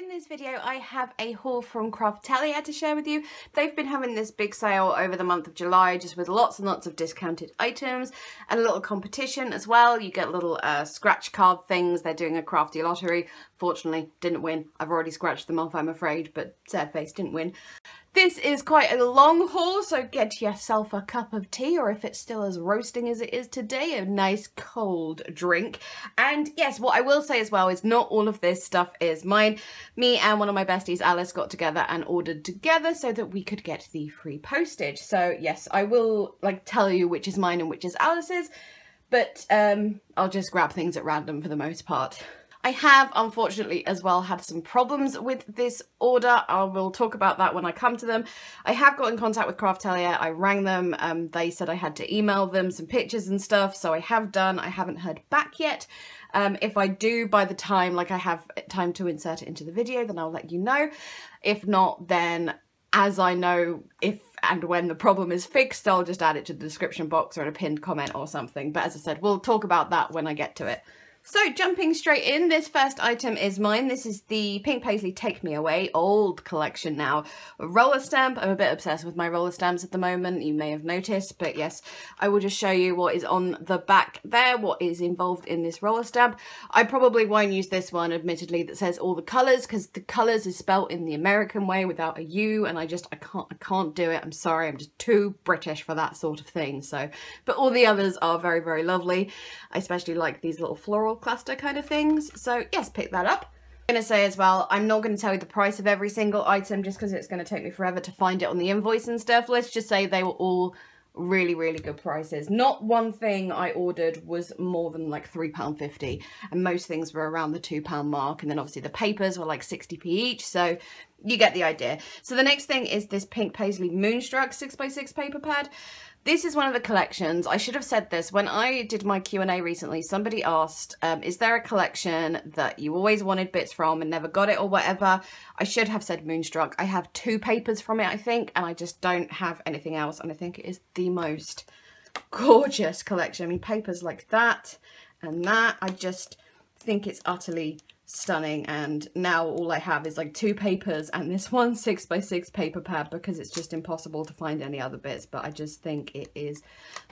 in this video I have a haul from Craftelier to share with you. They've been having this big sale over the month of July just with lots and lots of discounted items and a little competition as well. You get little uh, scratch card things. They're doing a crafty lottery. Fortunately, didn't win. I've already scratched them off, I'm afraid, but sad face didn't win. This is quite a long haul, so get yourself a cup of tea, or if it's still as roasting as it is today, a nice cold drink. And yes, what I will say as well is not all of this stuff is mine. Me and one of my besties, Alice, got together and ordered together so that we could get the free postage. So yes, I will like tell you which is mine and which is Alice's, but um, I'll just grab things at random for the most part. I have, unfortunately, as well had some problems with this order. I will talk about that when I come to them. I have got in contact with Craftelier. I rang them. Um, they said I had to email them some pictures and stuff, so I have done. I haven't heard back yet. Um, if I do by the time, like I have time to insert it into the video, then I'll let you know. If not, then as I know if and when the problem is fixed, I'll just add it to the description box or in a pinned comment or something. But as I said, we'll talk about that when I get to it. So jumping straight in, this first item is mine. This is the Pink Paislee Take Me Away old collection now. Roller stamp. I'm a bit obsessed with my roller stamps at the moment, you may have noticed, but yes, I will just show you what is on the back there, what is involved in this roller stamp. I probably won't use this one, admittedly, that says all the colours, because the colours is spelt in the American way without a U, and I just, I can't, I can't do it. I'm sorry, I'm just too British for that sort of thing, so, but all the others are very, very lovely. I especially like these little floral cluster kind of things. So yes, pick that up. I'm going to say as well, I'm not going to tell you the price of every single item just because it's going to take me forever to find it on the invoice and stuff. Let's just say they were all really, really good prices. Not one thing I ordered was more than like £3.50 and most things were around the £2 mark. And then obviously the papers were like 60p each. So you get the idea. So the next thing is this Pink Paislee Moonstruck 6x6 paper pad. This is one of the collections. I should have said this. When I did my Q&A recently, somebody asked, um, is there a collection that you always wanted bits from and never got it or whatever? I should have said Moonstruck. I have two papers from it, I think, and I just don't have anything else. And I think it is the most gorgeous collection. I mean, papers like that and that. I just think it's utterly stunning and now all I have is like two papers and this one six by six paper pad because it's just impossible to find any other bits but I just think it is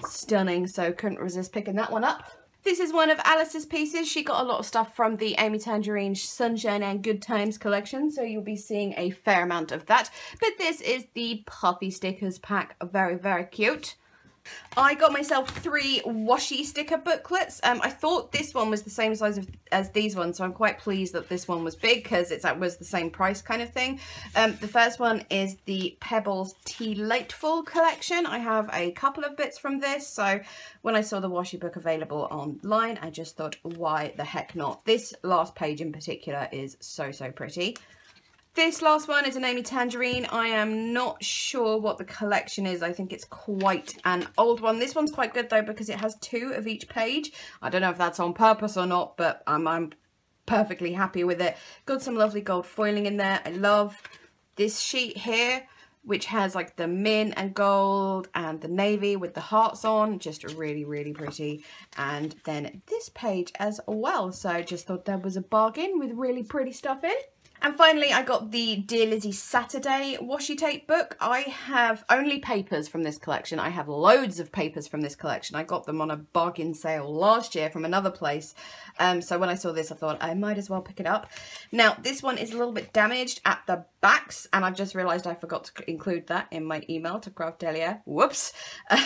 stunning so couldn't resist picking that one up. This is one of Alice's pieces. She got a lot of stuff from the Amy Tangerine Sunshine and Good Times collection, so you'll be seeing a fair amount of that. But this is the Puffy Stickers pack. Very, very cute. I got myself three washi sticker booklets. Um, I thought this one was the same size of, as these ones, so I'm quite pleased that this one was big because it was the same price kind of thing. Um, the first one is the Pebbles Tea Delightful collection. I have a couple of bits from this, so when I saw the washi book available online, I just thought, why the heck not? This last page in particular is so, so pretty. This last one is an Amy Tangerine. I am not sure what the collection is. I think it's quite an old one. This one's quite good though because it has two of each page. I don't know if that's on purpose or not, but I'm, I'm perfectly happy with it. Got some lovely gold foiling in there. I love this sheet here which has like the mint and gold and the navy with the hearts on just really really pretty and then this page as well so just thought that was a bargain with really pretty stuff in and finally, I got the Dear Lizzy Saturday washi tape book. I have only papers from this collection. I have loads of papers from this collection. I got them on a bargain sale last year from another place. Um, so when I saw this, I thought I might as well pick it up. Now, this one is a little bit damaged at the backs, and I've just realised I forgot to include that in my email to Craftelier. Whoops.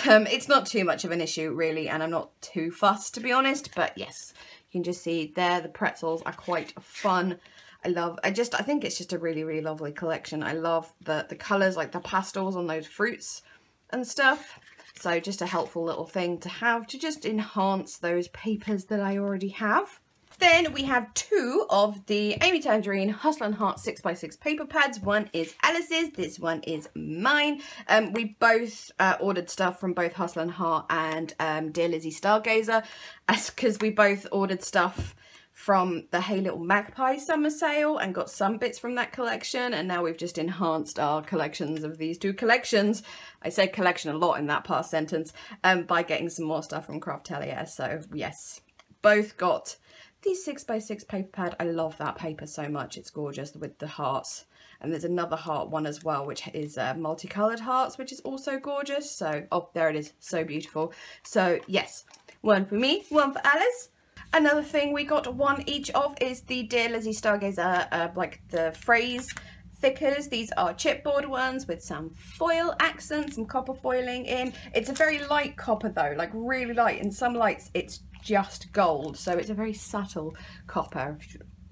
Um, it's not too much of an issue, really, and I'm not too fussed, to be honest. But yes, you can just see there the pretzels are quite fun I love, I just, I think it's just a really, really lovely collection. I love the, the colours, like the pastels on those fruits and stuff. So just a helpful little thing to have to just enhance those papers that I already have. Then we have two of the Amy Tangerine Hustle and Heart 6x6 paper pads. One is Alice's, this one is mine. Um, we both uh, ordered stuff from both Hustle and Heart and um, Dear Lizzy Stargazer because we both ordered stuff from the Hey Little Magpie summer sale and got some bits from that collection and now we've just enhanced our collections of these two collections. I said collection a lot in that past sentence um, by getting some more stuff from Craftelier so yes both got the 6x6 paper pad. I love that paper so much. It's gorgeous with the hearts. And there's another heart one as well, which is uh, multicolored hearts, which is also gorgeous. So, oh, there it is. So beautiful. So, yes, one for me, one for Alice. Another thing we got one each of is the Dear Lizzy Stargazer, uh, like the phrase thickers. These are chipboard ones with some foil accents, some copper foiling in. It's a very light copper though, like really light. In some lights it's just gold, so it's a very subtle copper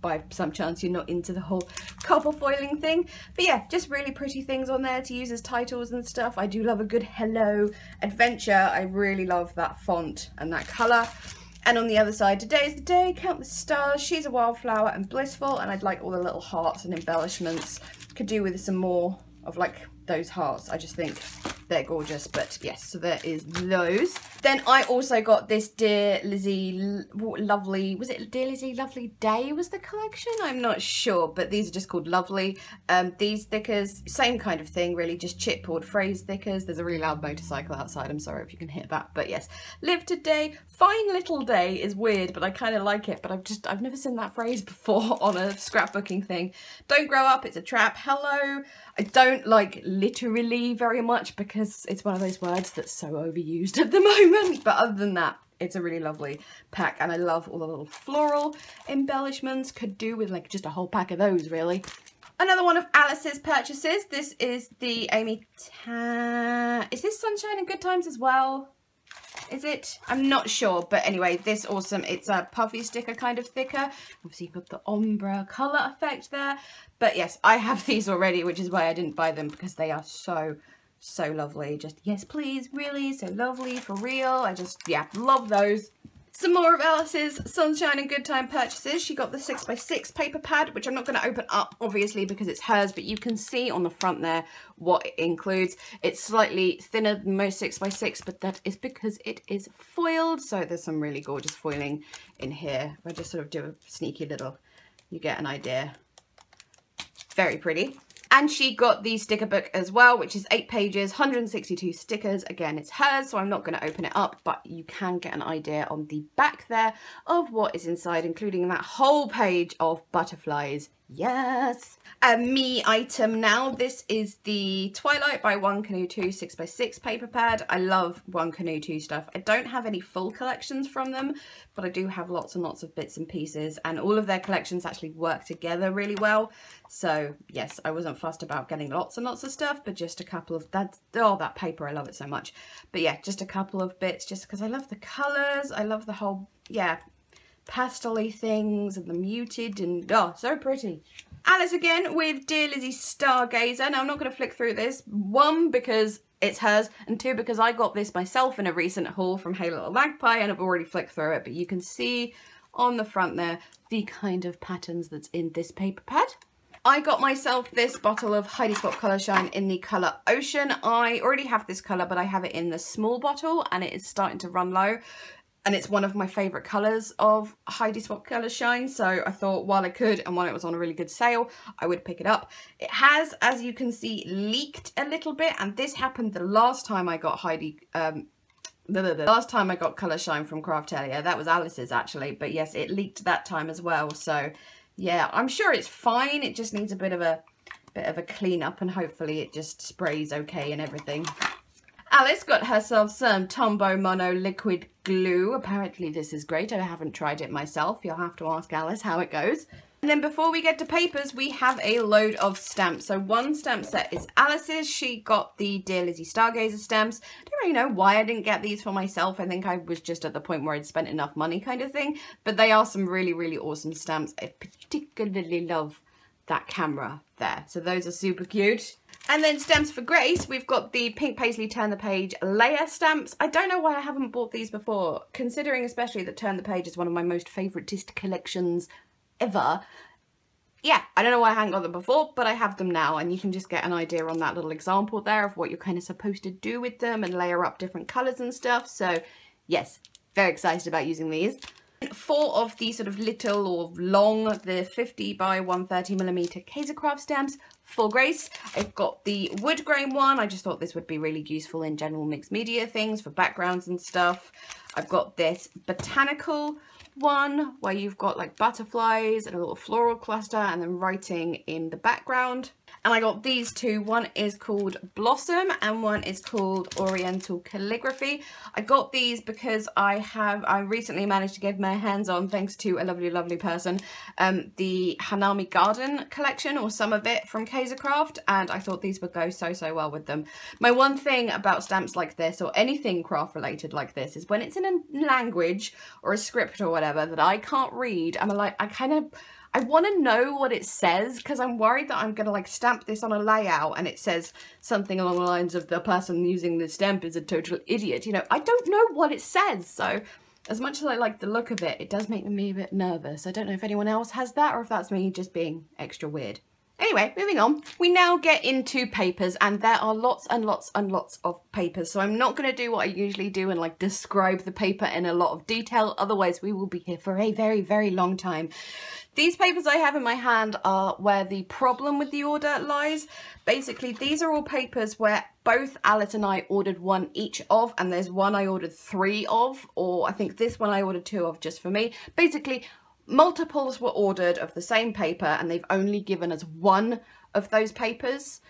by some chance you're not into the whole copper foiling thing. But yeah, just really pretty things on there to use as titles and stuff. I do love a good hello adventure. I really love that font and that colour. And on the other side, today is the day, count the stars, she's a wildflower and blissful, and I'd like all the little hearts and embellishments. Could do with some more of like those hearts. I just think they're gorgeous. But yes, so there is those. Then I also got this Dear Lizzy Lovely, was it Dear Lizzy Lovely Day was the collection? I'm not sure, but these are just called Lovely. Um, these thickers, same kind of thing really, just chipboard phrase thickers. There's a really loud motorcycle outside, I'm sorry if you can hear that, but yes. Live today, fine little day is weird, but I kind of like it, but I've just, I've never seen that phrase before on a scrapbooking thing. Don't grow up, it's a trap. Hello. I don't like literally very much because it's one of those words that's so overused at the moment. But other than that, it's a really lovely pack and I love all the little floral embellishments. Could do with like just a whole pack of those really. Another one of Alice's purchases. This is the Amy Ta... Is this Sunshine and Good Times as well? Is it? I'm not sure. But anyway, this awesome. It's a puffy sticker kind of thicker. Obviously, you've got the ombre colour effect there. But yes, I have these already, which is why I didn't buy them because they are so, so lovely. Just, yes, please, really, so lovely, for real. I just, yeah, love those. Some more of Alice's Sunshine and Good Time purchases. She got the 6x6 paper pad, which I'm not going to open up, obviously, because it's hers, but you can see on the front there what it includes. It's slightly thinner than most 6x6, but that is because it is foiled, so there's some really gorgeous foiling in here. If I just sort of do a sneaky little, you get an idea. Very pretty. And she got the sticker book as well, which is eight pages, 162 stickers. Again, it's hers, so I'm not going to open it up, but you can get an idea on the back there of what is inside, including that whole page of butterflies Yes. A me item now. This is the Twilight by One Canoe 2 6x6 paper pad. I love One Canoe 2 stuff. I don't have any full collections from them, but I do have lots and lots of bits and pieces and all of their collections actually work together really well. So yes, I wasn't fussed about getting lots and lots of stuff, but just a couple of that. Oh, that paper, I love it so much. But yeah, just a couple of bits just because I love the colours. I love the whole, yeah, pastel things and the muted and oh, so pretty. Alice again with Dear Lizzy Stargazer. Now, I'm not going to flick through this. One, because it's hers, and two, because I got this myself in a recent haul from Hey Little Magpie, and I've already flicked through it, but you can see on the front there the kind of patterns that's in this paper pad. I got myself this bottle of Heidi Swapp Colour Shine in the colour Ocean. I already have this colour, but I have it in the small bottle, and it is starting to run low and it's one of my favourite colours of Heidi Swapp Colour Shine so I thought while I could and while it was on a really good sale I would pick it up. It has as you can see leaked a little bit and this happened the last time I got Heidi um, the, the, the, last time I got Colour Shine from Craftelier that was Alice's actually but yes it leaked that time as well so yeah I'm sure it's fine it just needs a bit of a bit of a clean up and hopefully it just sprays okay and everything. Alice got herself some Tombow Mono liquid glue. Apparently this is great. I haven't tried it myself. You'll have to ask Alice how it goes. And then before we get to papers, we have a load of stamps. So one stamp set is Alice's. She got the Dear Lizzy Stargazer stamps. I don't really know why I didn't get these for myself. I think I was just at the point where I'd spent enough money kind of thing. But they are some really, really awesome stamps. I particularly love that camera there. So those are super cute. And then stamps for Grace, we've got the Pink Paislee Turn the Page layer stamps. I don't know why I haven't bought these before, considering especially that Turn the Page is one of my most favouriteest collections ever. Yeah, I don't know why I hadn't got them before, but I have them now, and you can just get an idea on that little example there of what you're kind of supposed to do with them and layer up different colours and stuff. So, yes, very excited about using these four of the sort of little or long, the 50 by 130 millimeter Kaisercraft stamps for Grace. I've got the wood grain one. I just thought this would be really useful in general mixed media things for backgrounds and stuff. I've got this botanical one where you've got like butterflies and a little floral cluster and then writing in the background. And I got these two. One is called Blossom and one is called Oriental Calligraphy. I got these because I have, I recently managed to get my hands on, thanks to a lovely, lovely person, um, the Hanami Garden collection or some of it from Kaisercraft. And I thought these would go so, so well with them. My one thing about stamps like this or anything craft related like this is when it's in a language or a script or whatever that I can't read, I'm like, I kind of, I want to know what it says because I'm worried that I'm going to like stamp this on a layout and it says something along the lines of the person using the stamp is a total idiot. You know, I don't know what it says. So as much as I like the look of it, it does make me a bit nervous. I don't know if anyone else has that or if that's me just being extra weird. Anyway, moving on. We now get into papers and there are lots and lots and lots of papers. So I'm not going to do what I usually do and like describe the paper in a lot of detail. Otherwise we will be here for a very, very long time. These papers I have in my hand are where the problem with the order lies. Basically, these are all papers where both Alice and I ordered one each of, and there's one I ordered three of, or I think this one I ordered two of just for me. Basically, multiples were ordered of the same paper and they've only given us one of those papers.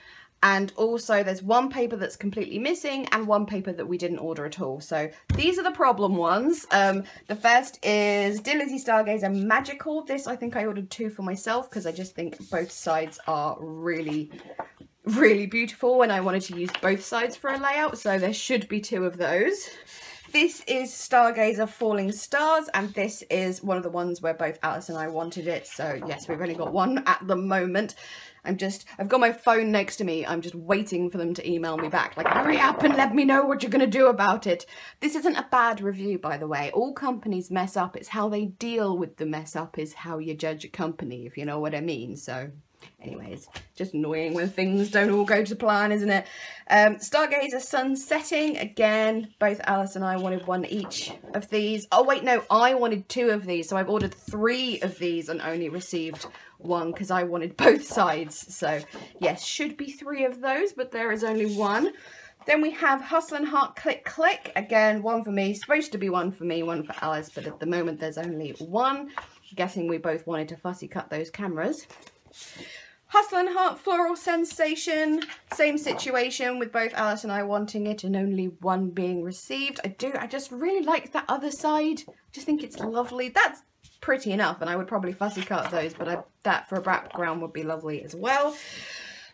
And also there's one paper that's completely missing and one paper that we didn't order at all. So these are the problem ones. Um, the first is Dear Stargazer Magical. This I think I ordered two for myself because I just think both sides are really really beautiful and I wanted to use both sides for a layout. So there should be two of those this is Stargazer Falling Stars, and this is one of the ones where both Alice and I wanted it. So yes, we've only got one at the moment. I'm just, I've got my phone next to me. I'm just waiting for them to email me back. Like, hurry up and let me know what you're going to do about it. This isn't a bad review, by the way. All companies mess up. It's how they deal with the mess up is how you judge a company, if you know what I mean. So Anyways, just annoying when things don't all go to plan, isn't it? Um, Stargazer Sun Setting. Again, both Alice and I wanted one each of these. Oh, wait, no, I wanted two of these. So I've ordered three of these and only received one because I wanted both sides. So, yes, should be three of those, but there is only one. Then we have Hustle and Heart Click Click. Again, one for me. Supposed to be one for me, one for Alice, but at the moment there's only one. guessing we both wanted to fussy cut those cameras. Hustle and Heart Floral Sensation, same situation with both Alice and I wanting it and only one being received. I do, I just really like that other side. I just think it's lovely. That's pretty enough and I would probably fussy cut those, but I, that for a background would be lovely as well.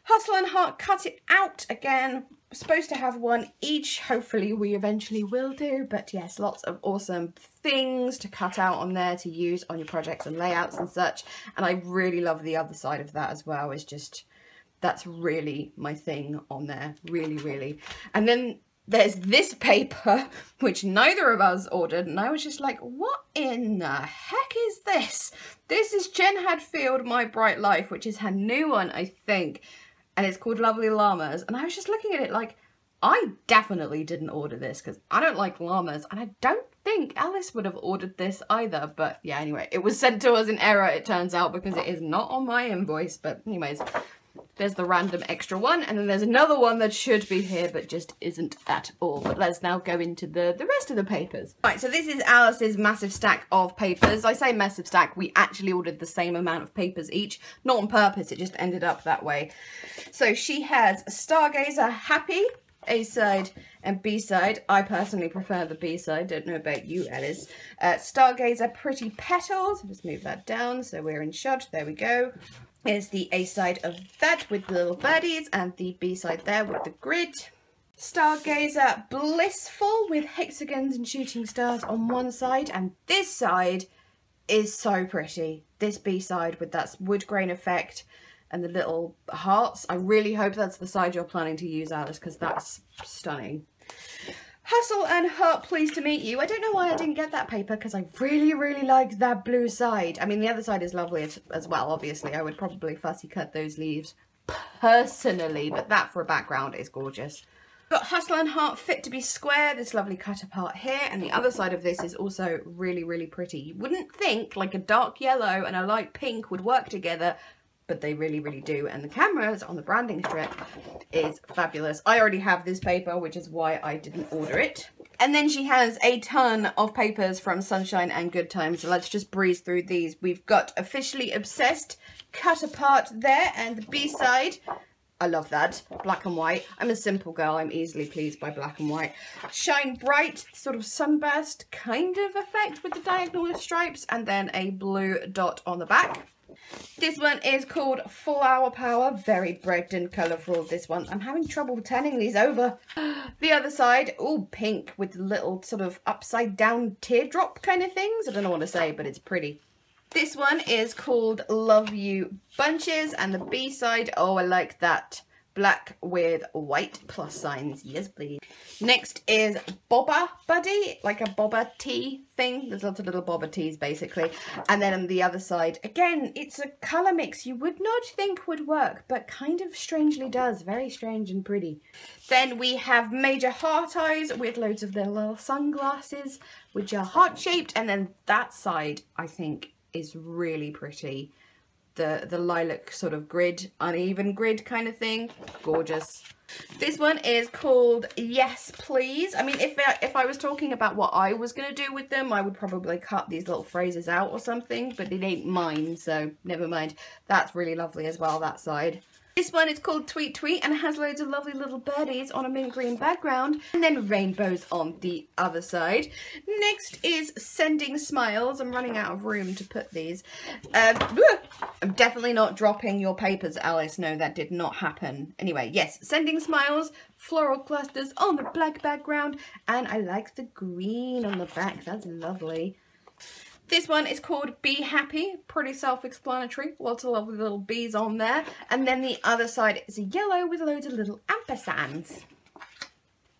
Hustle and Heart Cut It Out again supposed to have one each. Hopefully we eventually will do. But yes, lots of awesome things to cut out on there to use on your projects and layouts and such. And I really love the other side of that as well. It's just, that's really my thing on there. Really, really. And then there's this paper, which neither of us ordered, and I was just like, what in the heck is this? This is Jen Hadfield, My Bright Life, which is her new one, I think and it's called Lovely Llamas. And I was just looking at it like, I definitely didn't order this because I don't like llamas and I don't think Alice would have ordered this either. But yeah, anyway, it was sent to us in error, it turns out, because it is not on my invoice. But anyways, there's the random extra one. And then there's another one that should be here, but just isn't at all. But let's now go into the, the rest of the papers. Right, so this is Alice's massive stack of papers. I say massive stack, we actually ordered the same amount of papers each. Not on purpose, it just ended up that way. So she has Stargazer Happy, A-side and B-side. I personally prefer the B-side. Don't know about you, Alice. Uh, Stargazer Pretty Petals. Just move that down so we're in shot. There we go is the A side of that with the little birdies and the B side there with the grid. Stargazer Blissful with hexagons and shooting stars on one side and this side is so pretty. This B side with that wood grain effect and the little hearts. I really hope that's the side you're planning to use Alice because that's stunning. Hustle and Heart, pleased to meet you. I don't know why I didn't get that paper because I really, really like that blue side. I mean, the other side is lovely as, as well, obviously. I would probably fussy cut those leaves personally, but that for a background is gorgeous. Got Hustle and Heart Fit to be Square, this lovely cut apart here, and the other side of this is also really, really pretty. You wouldn't think like a dark yellow and a light pink would work together, but they really, really do. And the cameras on the branding strip is fabulous. I already have this paper, which is why I didn't order it. And then she has a ton of papers from Sunshine and Good Times. So let's just breeze through these. We've got Officially Obsessed, Cut Apart there, and the B-side. I love that. Black and white. I'm a simple girl. I'm easily pleased by black and white. Shine Bright, sort of sunburst kind of effect with the diagonal stripes. And then a blue dot on the back. This one is called Flower Power. Very bright and colourful, this one. I'm having trouble turning these over. The other side, all pink with little sort of upside down teardrop kind of things. I don't know what to say, but it's pretty. This one is called Love You Bunches. And the B side, oh, I like that black with white plus signs. Yes, please. Next is Boba Buddy, like a Boba tea thing. There's lots of little Boba teas, basically. And then on the other side, again, it's a colour mix you would not think would work, but kind of strangely does. Very strange and pretty. Then we have Major Heart Eyes with loads of their little sunglasses, which are heart-shaped. And then that side, I think, is really pretty the, the lilac sort of grid, uneven grid kind of thing. Gorgeous. This one is called Yes Please. I mean, if I, if I was talking about what I was going to do with them, I would probably cut these little phrases out or something, but it ain't mine, so never mind. That's really lovely as well, that side. This one is called Tweet Tweet and has loads of lovely little birdies on a mint green background and then rainbows on the other side. Next is Sending Smiles. I'm running out of room to put these. Um, I'm definitely not dropping your papers, Alice. No, that did not happen. Anyway, yes, Sending Smiles, floral clusters on the black background and I like the green on the back. That's lovely. This one is called Be Happy, pretty self-explanatory, lots of lovely little bees on there. And then the other side is a yellow with loads of little ampersands.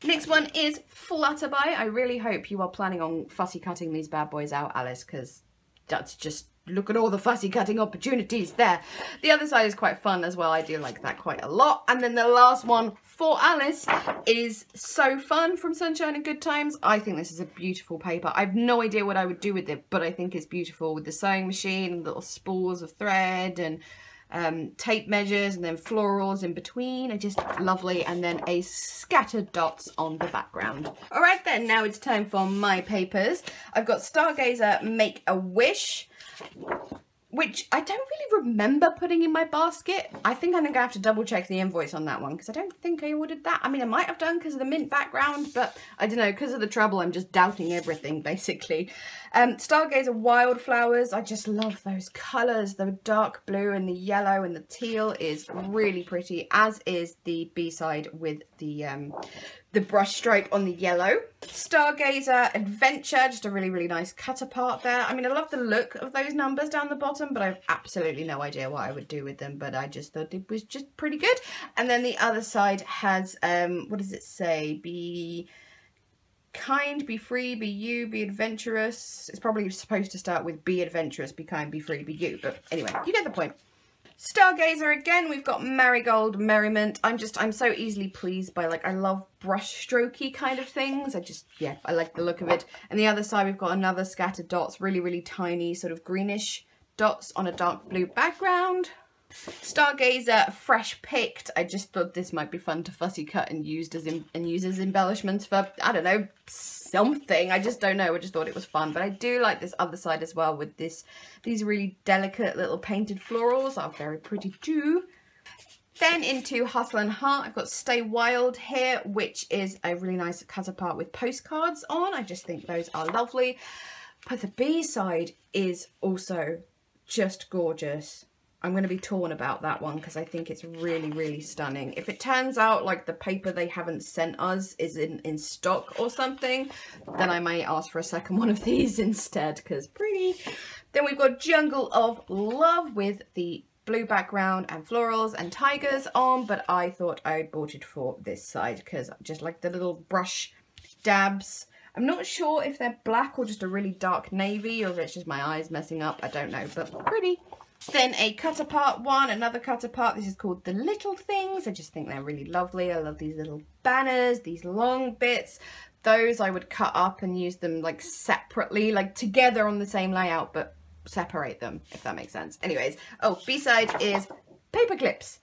Next one is Flutterby. I really hope you are planning on fussy cutting these bad boys out, Alice, because that's just, look at all the fussy cutting opportunities there. The other side is quite fun as well. I do like that quite a lot. And then the last one, for Alice is so fun from Sunshine and Good Times. I think this is a beautiful paper. I have no idea what I would do with it, but I think it's beautiful with the sewing machine and little spools of thread and um, tape measures and then florals in between are just lovely and then a scattered dots on the background. All right then, now it's time for my papers. I've got Stargazer Make a Wish which I don't really remember putting in my basket. I think I'm going to have to double check the invoice on that one because I don't think I ordered that. I mean, I might have done because of the mint background, but I don't know, because of the trouble, I'm just doubting everything, basically. Um, Stargazer Wildflowers, I just love those colours. The dark blue and the yellow and the teal is really pretty, as is the B-side with the um, the brush stroke on the yellow. Stargazer Adventure, just a really, really nice cut apart there. I mean, I love the look of those numbers down the bottom, but I have absolutely no idea what I would do with them, but I just thought it was just pretty good. And then the other side has, um, what does it say? Be kind, be free, be you, be adventurous. It's probably supposed to start with be adventurous, be kind, be free, be you. But anyway, you get the point. Stargazer again, we've got Marigold Merriment. I'm just, I'm so easily pleased by like, I love brush strokey kind of things. I just, yeah, I like the look of it. And the other side, we've got another scattered dots, really, really tiny sort of greenish dots on a dark blue background. Stargazer Fresh Picked. I just thought this might be fun to fussy cut and used as and use as embellishments for, I don't know, something. I just don't know. I just thought it was fun. But I do like this other side as well with this these really delicate little painted florals are very pretty too. Then into Hustle and Heart, I've got Stay Wild here, which is a really nice cut apart with postcards on. I just think those are lovely. But the B side is also just gorgeous. I'm going to be torn about that one because I think it's really, really stunning. If it turns out like the paper they haven't sent us is in, in stock or something, then I might ask for a second one of these instead because pretty. Then we've got Jungle of Love with the blue background and florals and tigers on, but I thought I bought it for this side because just like the little brush dabs. I'm not sure if they're black or just a really dark navy or if it's just my eyes messing up. I don't know, but pretty. Then a cut apart one, another cut apart. This is called The Little Things. I just think they're really lovely. I love these little banners, these long bits. Those I would cut up and use them like separately, like together on the same layout, but separate them, if that makes sense. Anyways, oh, B-side is paper clips.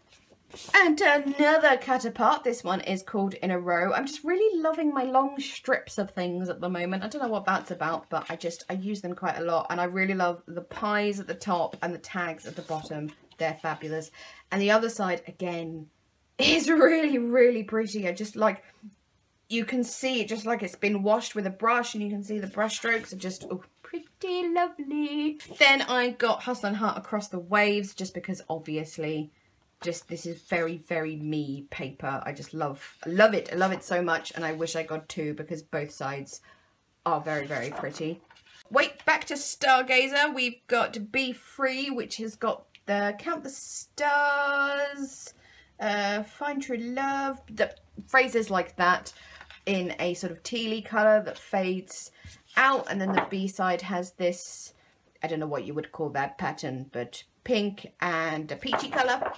And another cut apart. This one is called In a Row. I'm just really loving my long strips of things at the moment. I don't know what that's about, but I just, I use them quite a lot. And I really love the pies at the top and the tags at the bottom. They're fabulous. And the other side, again, is really, really pretty. I just like, you can see it just like it's been washed with a brush and you can see the brush strokes are just, oh, pretty lovely. Then I got Hustle and Heart Across the Waves just because obviously just this is very very me paper. I just love love it i love it so much and i wish i got two because both sides are very very pretty. Wait back to stargazer. We've got be free which has got the count the stars uh find true love the phrases like that in a sort of tealy color that fades out and then the b side has this i don't know what you would call that pattern but pink and a peachy color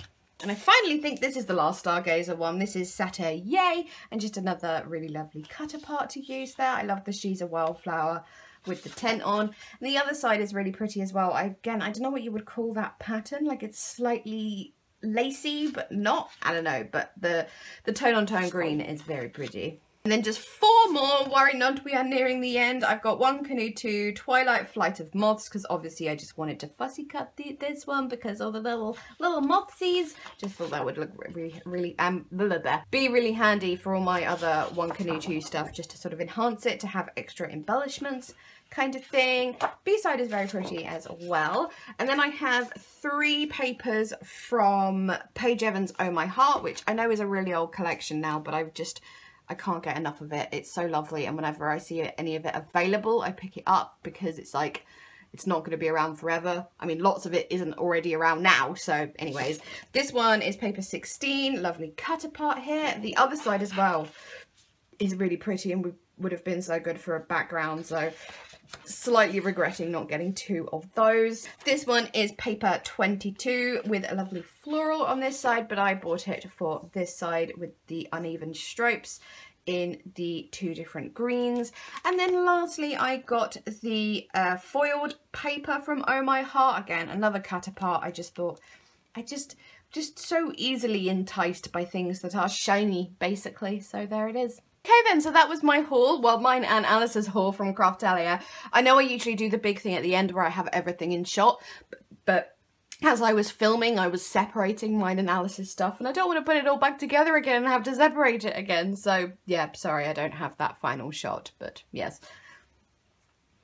and I finally think this is the last Stargazer one. This is Satyr Yay! And just another really lovely cut apart to use there. I love the She's a Wildflower with the tent on. And the other side is really pretty as well. I, again, I don't know what you would call that pattern. Like it's slightly lacy, but not. I don't know. But the, the tone on tone green is very pretty. And then just four more, worry not, we are nearing the end. I've got one Canoe 2, Twilight Flight of Moths, because obviously I just wanted to fussy cut the, this one because all the little little mothsies. Just thought that would look really, really, um, be really handy for all my other one Canoe 2 stuff, just to sort of enhance it, to have extra embellishments kind of thing. B-side is very pretty as well. And then I have three papers from Paige Evans' Oh My Heart, which I know is a really old collection now, but I've just I can't get enough of it. It's so lovely. And whenever I see any of it available, I pick it up because it's like, it's not going to be around forever. I mean, lots of it isn't already around now. So anyways, this one is paper 16. Lovely cut apart here. The other side as well is really pretty and would have been so good for a background. So slightly regretting not getting two of those. This one is paper 22 with a lovely floral on this side, but I bought it for this side with the uneven stripes in the two different greens. And then lastly, I got the uh, foiled paper from Oh My Heart. Again, another cut apart. I just thought, I just, just so easily enticed by things that are shiny, basically. So there it is. Okay then, so that was my haul, well mine and Alice's haul from Craftelier. I know I usually do the big thing at the end where I have everything in shot, but as I was filming, I was separating mine and Alice's stuff, and I don't want to put it all back together again and have to separate it again. So, yeah, sorry, I don't have that final shot, but yes.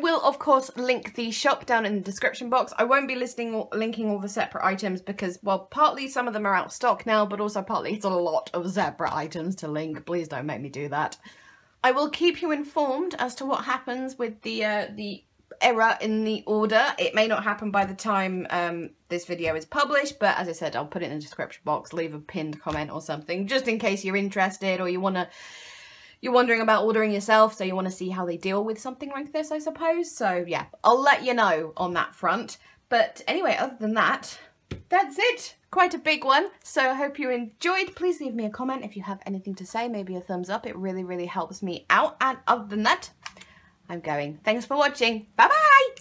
We'll, of course, link the shop down in the description box. I won't be listing linking all the separate items because, well, partly some of them are out of stock now, but also partly it's a lot of separate items to link. Please don't make me do that. I will keep you informed as to what happens with the uh, the error in the order. It may not happen by the time um, this video is published, but as I said, I'll put it in the description box, leave a pinned comment or something, just in case you're interested or you want to you're wondering about ordering yourself, so you want to see how they deal with something like this, I suppose. So yeah, I'll let you know on that front. But anyway, other than that, that's it. Quite a big one. So I hope you enjoyed. Please leave me a comment if you have anything to say, maybe a thumbs up. It really, really helps me out. And other than that, I'm going. Thanks for watching. Bye-bye.